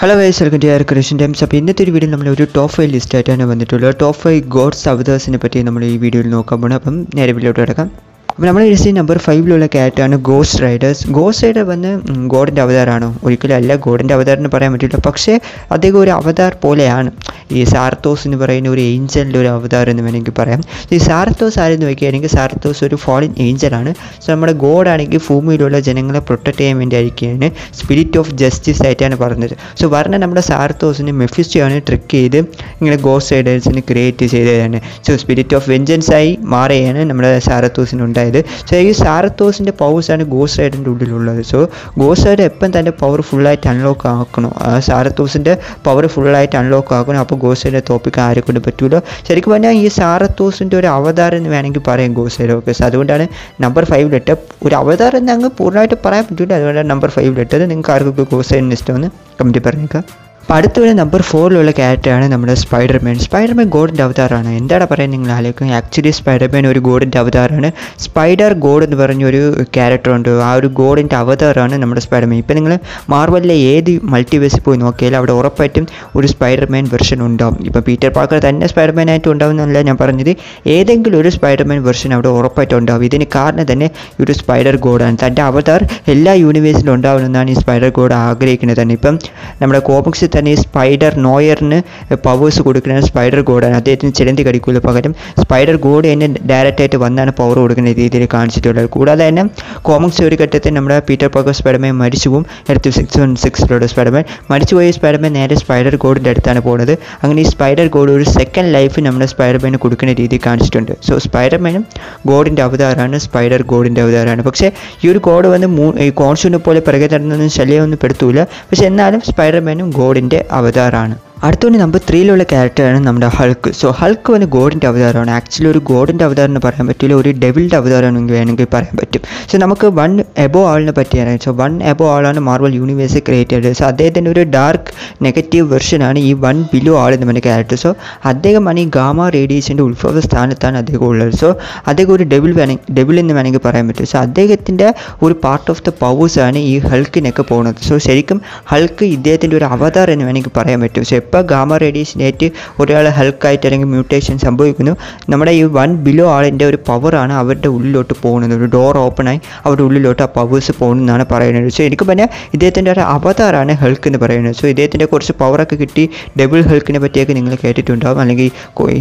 Hello guys welcome to R Times അപ്പോൾ ഇന്നത്തെ ഒരു വീഡിയോ നമ്മൾ ഒരു ടോപ്പ് ഫൈവ് ലിസ്റ്റ് ആയിട്ടാണ് വന്നിട്ടുള്ളത്. ടോപ്പ് ഫൈവ് ഗോഡ്സ് അവതേഴ്സിനെ പറ്റി നമ്മൾ ഈ വീഡിയോയിൽ നോക്കാൻ പോകണം അപ്പം നേരെ വീഡിയോട്ട് കിടക്കാം. അപ്പോൾ നമ്മൾ ലിസ്റ്റ് നമ്പർ ഫൈവിലുള്ള ക്യാരക്ടറാണ് ഗോസ്റ്റ് റൈഡേഴ്സ് ഗോസ്റ്റ് റൈഡർ വന്ന് ഗോഡിന്റെ അവതാരമാണോ? ഒരിക്കലും അല്ല ഗോഡിന്റെ അവതാരം എന്ന് പറയാൻ പറ്റില്ല. പക്ഷേ അദ്ദേഹം ഒരു അവതാർ പോലെയാണ്. ഈ സാർത്തോസ് എന്ന് പറയുന്ന ഒരു ഏഞ്ചലിന്റെ ഒരു അവതാരം എന്ന് വേണമെങ്കിൽ പറയാം. ഈ സാർത്തോസ് ആരെന്ന് നോക്കുകയാണെങ്കിൽ സാർത്തോസ് ഒരു ഫോളിൻ ഏഞ്ചലാണ് സോ നമ്മുടെ ഗോഡാണെങ്കിൽ ഭൂമിയിലുള്ള ജനങ്ങളെ പ്രൊട്ടക്ട് ചെയ്യാൻ വേണ്ടി ആയിരിക്കുകയാണ് സ്പിരിറ്റ് ഓഫ് ജസ്റ്റിസ് ആയിട്ടാണ് പറഞ്ഞത്. സോ പറഞ്ഞ നമ്മുടെ സാർത്തോസിനെ മെഫിസ്റ്റോയാണ് ട്രിക്ക് ചെയ്ത് ഇങ്ങനെ ഗോസ്റ്റ് റൈഡേഴ്സിന് ക്രിയേറ്റ് ചെയ്തതാണ്. സോ സ്പിരിറ്റ് ഓഫ് വെഞ്ചൻസ് ആയി മാറുകയാണ് നമ്മുടെ സാർത്തോസിന് ഉണ്ടായത് സോ ഈ സാരത്തോസിന്റെ പവേഴ്സാണ് ഗോസ് റൈഡറിന്റെ ഉള്ളിലുള്ളത്. സോ ഗോസ് റൈഡർ എപ്പം തന്റെ പവർ ഫുള്ളായിട്ട് അൺലോക്ക് ആക്കണോ? സാരത്തോസിന്റെ പവർ ഫുള്ളായിട്ട് അൺലോക്ക് ആക്കണം? അപ്പോൾ ഗോസ് റൈഡർ തോപ്പിക്കാൻ ആരെ കൊണ്ട് പറ്റൂല? ശരിക്കും പറഞ്ഞാൽ ഈ സാരത്തോസിന്റെ ഒരു അവതാരം എന്ന് വേണമെങ്കിൽ പറയാം ഗോസ് റൈഡർ ഓക്കെ സോ അതുകൊണ്ടാണ് നമ്പർ ഫൈവിലിട്ട് ഒരു അവതാരം എന്ന് അങ്ങ് പൂർണമായിട്ട് പറയാൻ പറ്റില്ല അതുകൊണ്ടാണ് നമ്പർ ഫൈവിലിട്ടത് നിങ്ങൾക്ക് ആർക്കൊക്കെ ഗോസ് റൈഡിന് ഇഷ്ടമെന്ന് കമന്റ് പറഞ്ഞേക്കാം അപ്പോൾ അടുത്തൊരു നമ്പർ ഫോറിലുള്ള ക്യാരക്ടറാണ് നമ്മുടെ സ്പൈഡർമാൻ സ്പൈഡർമാൻ ഗോഡിന്റെ അവതാറാണ് എന്താണ് പറയാൻ നിങ്ങൾ ആലോചിക്കും ആക്ച്വലി സ്പൈഡർമാൻ ഒരു ഗോഡിന്റെ അവതാറാണ് സ്പൈഡർ ഗോഡ് എന്ന് പറഞ്ഞൊരു ക്യാരക്ടറുണ്ട് ആ ഒരു ഗോഡിന്റെ അവതാറാണ് നമ്മുടെ സ്പൈഡർമാൻ ഇപ്പം നിങ്ങൾ മാർവലിലെ ഏത് മൾട്ടിവേഴ്സിൽ പോയി നോക്കിയാലും അവിടെ ഉറപ്പായിട്ടും ഒരു സ്പൈഡർമാൻ വെർഷൻ ഉണ്ടാവും. ഇപ്പോൾ പീറ്റർ പാർക്കർ തന്നെ സ്പൈഡർമാൻ ആയിട്ട് ഉണ്ടാവുമെന്നല്ല ഞാൻ പറഞ്ഞത്. ഏതെങ്കിലും ഒരു സ്പൈഡർമാൻ വെർഷൻ അവിടെ ഉറപ്പായിട്ടും ഉണ്ടാവും. ഇതിന് കാരണം തന്നെ ഒരു സ്പൈഡർ ഗോഡാണ് തന്റെ അവതാർ എല്ലാ യൂണിവേഴ്സിലും ഉണ്ടാവണമെന്നാണ് ഈ സ്പൈഡർ ഗോഡ് ആഗ്രഹിക്കുന്നത് തന്നെ. ഇപ്പം നമ്മുടെ കോമിക്സിൽ തന്നെ സ്പൈഡർ നോയറിന് പവേഴ്സ് കൊടുക്കുന്നത് സ്പൈഡർ ഗോഡാണ് അദ്ദേഹത്തിന് ചിലന്തി കടിക്കൂല പകരം സ്പൈഡർ ഗോഡ് തന്നെ ഡയറക്റ്റായിട്ട് വന്നാണ് പവർ കൊടുക്കുന്ന രീതിയിൽ കാണിച്ചിട്ടുള്ളത്. കൂടാതെ തന്നെ കോമിക്സ് ഒരു ഘട്ടത്തിൽ നമ്മുടെ പീറ്റർ പാക്കർ സ്പൈഡർമാൻ മരിച്ചു പോകും എടുത്ത് സിക്സ് വൺ സിക്സിലൂടെ സ്പൈഡർമാൻ മരിച്ചുപോയ സ്പൈഡർമാൻ നേരെ സ്പൈഡർ ഗോഡിന്റെ അടുത്താണ് പോകുന്നത്. അങ്ങനെ ഈ സ്പൈഡർ ഗോഡ് ഒരു സെക്കൻഡ് ലൈഫ് നമ്മുടെ സ്പൈഡർമാന് കൊടുക്കുന്ന രീതി കാണിച്ചിട്ടുണ്ട്. സോ സ്പൈഡർമാനും ഗോഡിന്റെ അവതാരമാണ് സ്പൈഡർ ഗോഡിന്റെ അവതാരമാണ്. പക്ഷേ ഈ ഒരു ഗോഡ് വന്ന് മൂ ഈ കോൺസ്യൂനെ പോലെ പിറകെ നടന്നൊന്നും ശല്യമൊന്നും പെടുത്തൂല. പക്ഷെ എന്നാലും സ്പൈഡർമാനും ഗോഡിന്റെ അവതാരമാണ് അടുത്തൊരു നമ്പർ ത്രീയിലുള്ള ക്യാരക്ടറാണ് നമ്മുടെ ഹൾക്ക് സോ ഹൾക്ക് വന്ന് ഗോഡിന്റെ അവതാരമാണ്. ആക്ച്വലി ഒരു ഗോഡിന്റെ അവതാരം എന്ന് പറയാൻ പറ്റില്ല ഒരു ഡെവിലിന്റെ അവതാരമാണെങ്കിൽ വേണമെങ്കിൽ പറയാൻ പറ്റും. സോ നമുക്ക് വൺ എബോ ആളിനെ പറ്റിയാണ് സോ വൺ എബോ ആളാണ് മാർവൽ യൂണിവേഴ്സ് ക്രിയേറ്റ് ചെയ്തത്. സോ അദ്ദേഹത്തിന്റെ ഒരു ഡാർക്ക് നെഗറ്റീവ് വെർഷനാണ് ഈ വൺ ബിലോ ആൾ പറഞ്ഞ ക്യാരക്ടർ സോ അദ്ദേഹമാണ് ഈ ഗാമ റേഡിയേഷന്റെ ഉത്ഭവ സ്ഥാനത്താണ് അദ്ദേഹം ഉള്ളത്. സോ അദ്ദേഹം ഒരു ഡെവിൽ വേണമെങ്കിൽ ഡെവിൽ എന്ന് വേണമെങ്കിൽ പറയാൻ പറ്റും. സോ അദ്ദേഹത്തിന്റെ ഒരു പാർട്ട് ഓഫ് ദ പവേഴ്സാണ് ഈ ഹൾക്കിനൊക്കെ പോകുന്നത് സോ ശരിക്കും ഹൾക്ക് ഇദ്ദേഹത്തിന്റെ ഒരു അവതാർ എന്ന് വേണമെങ്കിൽ പറയാൻ പറ്റും. സോ എപ്പോൾ ഗാമ റേഡിയേഷനേറ്റ് ഒരാൾ ഹെൽക്കായിട്ട് അല്ലെങ്കിൽ മ്യൂട്ടേഷൻ സംഭവിക്കുന്നു. നമ്മുടെ ഈ വൺ ബിലോ ആളിന്റെ ഒരു പവറാണ് അവരുടെ ഉള്ളിലോട്ട് പോകുന്നത്. ഒരു ഡോർ ഓപ്പണായി അവരുടെ ഉള്ളിലോട്ട് ആ പവേഴ്സ് പോകുന്നതെന്നാണ് പറയുന്നത്. സോ എനിക്ക് പറഞ്ഞാൽ ഇദ്ദേഹത്തിന്റെ ഒരു അവതാറാണ് ഹെൽക്ക് എന്ന് പറയുന്നത്. സോ ഇദ്ദേഹത്തിന്റെ കുറച്ച് പവറൊക്കെ കിട്ടി. ഡബിൾ ഹെൽക്കിനെ പറ്റിയൊക്കെ നിങ്ങൾ കേട്ടിട്ടുണ്ടാവും. അല്ലെങ്കിൽ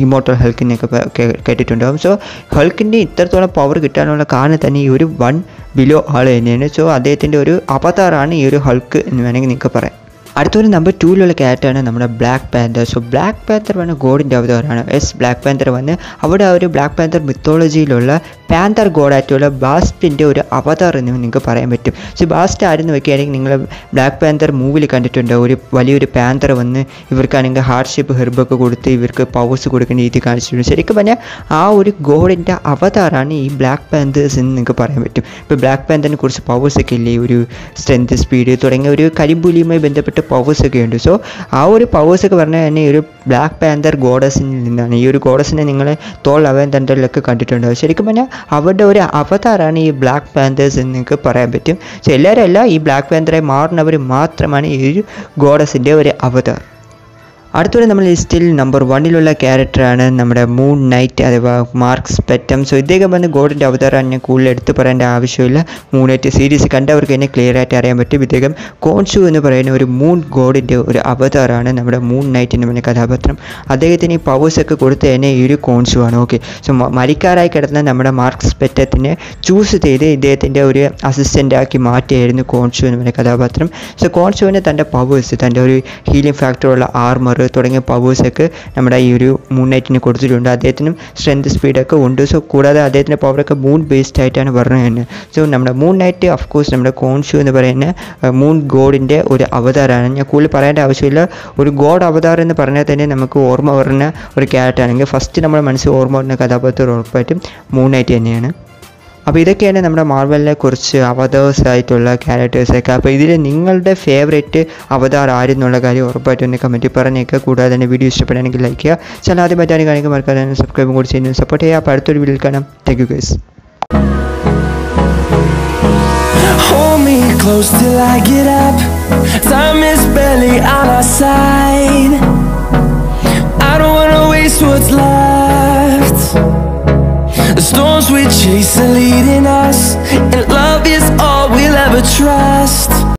ഇമോട്ടൽ ഹെൽക്കിനെയൊക്കെ കേട്ടിട്ടുണ്ടാവും. സോ ഹെൽക്കിന്റെ ഇത്രത്തോളം പവർ കിട്ടാനുള്ള കാരണം തന്നെ ഈ ഒരു വൺ ബിലോ ആൾ തന്നെയാണ്. സോ അദ്ദേഹത്തിന്റെ ഒരു അവതാറാണ് ഈ ഒരു ഹൾക്ക് എന്ന് വേണമെങ്കിൽ നിങ്ങൾക്ക് പറയാം. അടുത്തൊരു നമ്പർ ടൂവിലുള്ള ക്യാരക്ടറാണ് നമ്മുടെ black panther so black panther വന്ന് ഗോഡിന്റെ അവതാരമാണ്. എസ് ബ്ലാക്ക് പാന്തർ വന്ന് അവിടെ ആ ഒരു ബ്ലാക്ക് പാന്തർ മിത്തോളജിയിലുള്ള പാന്തർ ഗോഡായിട്ടുള്ള ബാസ്റ്റിന്റെ ഒരു അവതാർ എന്ന് നിങ്ങൾക്ക് പറയാൻ പറ്റും. സോ ബാസ്റ്റ് ആരെന്ന് വെക്കുകയാണെങ്കിൽ നിങ്ങൾ ബ്ലാക്ക് പാന്തർ മൂവിൽ കണ്ടിട്ടുണ്ട്? ഒരു വലിയൊരു പാന്തർ വന്ന് ഇവർക്കാണെങ്കിൽ ഹാർഡ്ഷിപ്പ് ഹെർബൊക്കെ കൊടുത്ത് ഇവർക്ക് പവേഴ്സ് കൊടുക്കുന്ന രീതി കാണിച്ചിട്ടുണ്ട്. ശരിക്കും പറഞ്ഞാൽ ആ ഒരു ഗോഡിന്റെ അവതാറാണ് ഈ ബ്ലാക്ക് പാന്തേഴ്സ് എന്ന് നിങ്ങൾക്ക് പറയാൻ പറ്റും. ഇപ്പോൾ ബ്ലാക്ക് പാന്തറിനെ കുറിച്ച് പവേഴ്സ് ഒക്കെ ഇല്ലേ? ഒരു സ്ട്രെങ്ത് സ്പീഡ് തുടങ്ങിയ ഒരു കരിമ്പുലിയുമായി ബന്ധപ്പെട്ട പവേഴ്സ് ഒക്കെ ഉണ്ട്. സോ ആ ഒരു പവേഴ്സ് ഒക്കെ പറഞ്ഞാൽ തന്നെ ഈ ഒരു ബ്ലാക്ക് പാന്തർ ഗോഡസിൽ നിന്നാണ്. ഈ ഒരു ഗോഡസിനെ നിങ്ങൾ തോൾ അവൻ തണ്ടറിലൊക്കെ കണ്ടിട്ടുണ്ടാവും ശരിക്കും പറഞ്ഞാൽ അവരുടെ ഒരു അവതാറാണ് ഈ ബ്ലാക്ക് പാന്തേഴ്സ് എന്ന് നിങ്ങൾക്ക് പറയാൻ പറ്റും. സോ എല്ലാവരും അല്ല ഈ ബ്ലാക്ക് പാന്തറെ മാറുന്നവർ മാത്രമാണ് ഈ ഒരു ഗോഡസിന്റെ ഒരു അവതാർ. അടുത്തൊരു നമ്മൾ ലിസ്റ്റിൽ നമ്പർ വണ്ണിലുള്ള ക്യാരക്ടറാണ് നമ്മുടെ മൂൺ നൈറ്റ് അഥവാ മാർക്സ് പെറ്റം സോ ഇദ്ദേഹം വന്ന് ഗോഡിന്റെ അവതാരം ഞാൻ കൂടുതൽ എടുത്തു പറയേണ്ട ആവശ്യമില്ല. മൂൺ നൈറ്റ് സീരീസ് കണ്ടവർക്ക് തന്നെ ക്ലിയർ ആയിട്ട് അറിയാൻ പറ്റും. ഇദ്ദേഹം കോൺസു എന്ന് പറയുന്ന ഒരു മൂൺ ഗോഡിന്റെ ഒരു അവതാരമാണ് നമ്മുടെ മൂൺ നൈറ്റ് എന്ന് കഥാപാത്രം. അദ്ദേഹത്തിന് ഈ പവേഴ്സ് ഒക്കെ കൊടുത്ത് തന്നെ ഈ ഒരു കോൺസു ആണ്. ഓക്കെ സോ മരിക്കാറായി കിടന്ന നമ്മുടെ മാർക്സ് സ്പെറ്റത്തിനെ ചൂസ് ചെയ്ത് ഇദ്ദേഹത്തിന്റെ ഒരു അസിസ്റ്റന്റ് ആക്കി മാറ്റിയായിരുന്നു കോൺസു എന്ന് പറഞ്ഞ കഥാപാത്രം. സോ കോൺസുവിന് തന്റെ പവേഴ്സ് തന്റെ ഒരു ഹീലിംഗ് ഫാക്ടറുള്ള ആർമർ തുടങ്ങിയ പവേഴ്സൊക്കെ നമ്മുടെ ഈ ഒരു മൂൺ നൈറ്റിന് കൊടുത്തിട്ടുണ്ട്. അദ്ദേഹത്തിനും സ്ട്രെങ്ത് സ്പീഡൊക്കെ ഉണ്ട്. സോ കൂടാതെ അദ്ദേഹത്തിന്റെ പവറൊക്കെ മൂൺ ബേസ്ഡ് ആയിട്ടാണ് പറഞ്ഞത് തന്നെ. സോ നമ്മുടെ മൂൺ നൈറ്റ് ഓഫ് കോഴ്സ് നമ്മുടെ കോൺഷു എന്ന് പറയുന്ന മൂൺ ഗോഡിന്റെ ഒരു അവതാരമാണ്. ഞാൻ കൂടുതൽ പറയേണ്ട ആവശ്യമില്ല. ഒരു ഗോഡ് അവതാരം എന്ന് പറഞ്ഞാൽ തന്നെ നമുക്ക് ഓർമ്മ വരുന്ന ഒരു ക്യാരക്ടർ ആണെങ്കിൽ ഫസ്റ്റ് നമ്മുടെ മനസ്സിൽ ഓർമ്മ വരുന്ന കഥാപാത്രം ഉറപ്പായിട്ടും മൂൺ നൈറ്റ് തന്നെയാണ്. അപ്പോൾ ഇതൊക്കെയാണ് നമ്മുടെ മാർവലിനെ കുറിച്ച് അവതേഴ്സ് ആയിട്ടുള്ള ക്യാരക്ടേഴ്സൊക്കെ അപ്പോൾ ഇതിൽ നിങ്ങളുടെ ഫേവറേറ്റ് അവതാർ ആരെന്നുള്ള കാര്യം ഉറപ്പായിട്ടും ഒന്ന് കമന്റിൽ പറഞ്ഞേക്കുക കൂടാതെ തന്നെ വീഡിയോ ഇഷ്ടപ്പെടുകയാണെങ്കിൽ ലൈക്ക് ചെയ്യുക ചില ആദ്യം പറ്റാൻ കാണിക്കാൻ മറക്കാതെ സബ്സ്ക്രൈബും കൂടി ചെയ്യുന്നു സപ്പോർട്ട് ചെയ്യുക അപ്പോൾ അടുത്തൊരു വീഡിയോയിൽ കാണാം thank you guys Hold me close till I get up. Time is barely on our side. I don't wanna waste what's left. storms we chase are leading us, and love is all we'll ever trust.